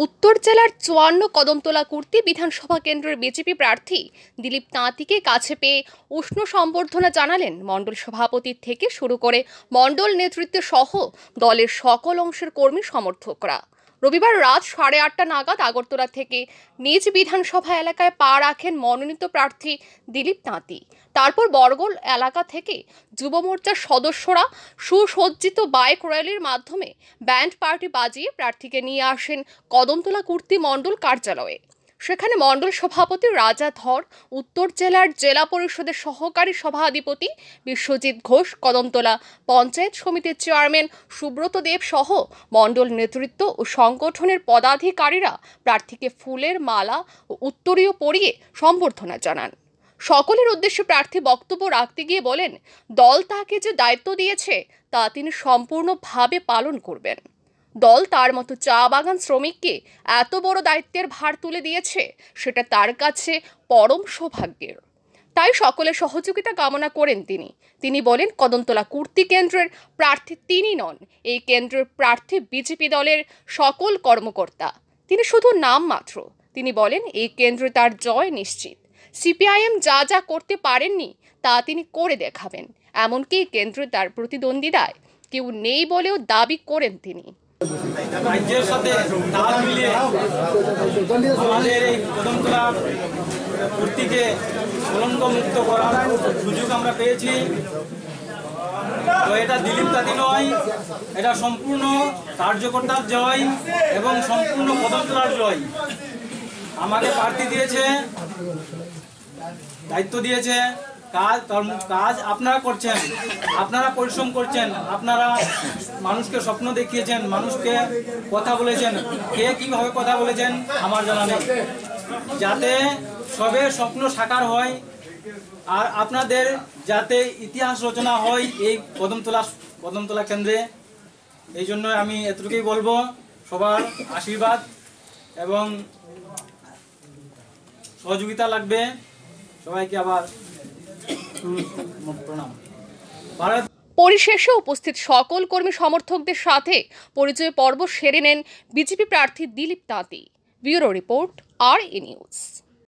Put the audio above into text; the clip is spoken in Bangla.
উত্তর জেলার চুয়ান্ন কদমতলা কুর্তি বিধানসভা কেন্দ্রের বিজেপি প্রার্থী দিলীপ তাঁতিকে কাছে পেয়ে উষ্ণ সম্বর্ধনা জানালেন মণ্ডল সভাপতির থেকে শুরু করে মণ্ডল নেতৃত্ব সহ দলের সকল অংশের কর্মী সমর্থকরা। রবিবার রাত সাড়ে আটটা নাগাদ আগরতলা থেকে নিজ বিধানসভা এলাকায় পা রাখেন মনোনীত প্রার্থী দিলীপ তাঁতি তারপর বরগোল এলাকা থেকে যুব মোর্চার সদস্যরা সুসজ্জিত বাইক র্যালির মাধ্যমে ব্যান্ড পার্টি বাজিয়ে প্রার্থীকে নিয়ে আসেন কদমতলা কুর্তি মণ্ডল কার্যালয়ে। সেখানে মণ্ডল সভাপতি রাজা ধর, উত্তর জেলার জেলা পরিষদের সহকারী সভাধিপতি বিশ্বজিৎ ঘোষ, কদমতলা পঞ্চায়েত সমিতির চেয়ারম্যান সুব্রত দেব সহ মণ্ডল নেতৃত্ব ও সংগঠনের পদাধিকারীরা প্রার্থীকে ফুলের মালা ও উত্তরীয় পরিয়ে সম্বর্ধনা জানান। সকলের উদ্দেশ্যে প্রার্থী বক্তব্য রাখতে গিয়ে বলেন, দল তাকে যে দায়িত্ব দিয়েছে, তা তিনি সম্পূর্ণভাবে পালন করবেন। দল তার মতো চা বাগান শ্রমিককে এত বড় দায়িত্বের ভার তুলে দিয়েছে, সেটা তার কাছে পরম সৌভাগ্যের। তাই সকলের সহযোগিতা কামনা করেন তিনি। তিনি বলেন, কদমতলা কুর্তি কেন্দ্রের প্রার্থী তিনি নন, এই কেন্দ্রের প্রার্থী বিজেপি দলের সকল কর্মকর্তা। তিনি শুধু নাম মাত্র। তিনি বলেন, এই কেন্দ্রে তার জয় নিশ্চিত। সিপিআইএম যা যা করতে পারেননি, তা তিনি করে দেখাবেন। এমনকি কেন্দ্রে তার প্রতিদ্বন্দ্বিতায় কেউ নেই বলেও দাবি করেন তিনি। রাজ্যের সাথে তাল মিলিয়ে আমাদের এই কদমতলা কুর্তিকে কলঙ্ক মুক্ত করার সুযোগ আমরা পেয়েছি। তো এটা দিলীপ দাদি নয়, এটা সম্পূর্ণ কার্যকর্তার জয় এবং সম্পূর্ণ কদমতলার জয়। আমাকে প্রার্থী দিয়েছে, দায়িত্ব দিয়েছে। কাজ কাজ আপনারা করছেন, আপনারা পরিশ্রম করছেন, আপনারা মানুষকে স্বপ্ন দেখিয়েছেন, মানুষকে কথা বলেছেন। কে কীভাবে কথা বলেছেন আমার জানা নেই। যাতে সবে স্বপ্ন সাকার হয়, আর আপনাদের যাতে ইতিহাস রচনা হয় এই কদমতলা কদমতলা কেন্দ্রে। এই জন্য আমি এতটুকুই বলব, সবার আশীর্বাদ এবং সহযোগিতা লাগবে। সবাইকে আবার পরিশেষে উপস্থিত সকল কর্মী সমর্থকদের সাথে পরিচয় পর্ব সেরে নেন বিজেপি প্রার্থী দিলীপ তাঁতি। ব্যুরো রিপোর্ট, আর এ নিউজ।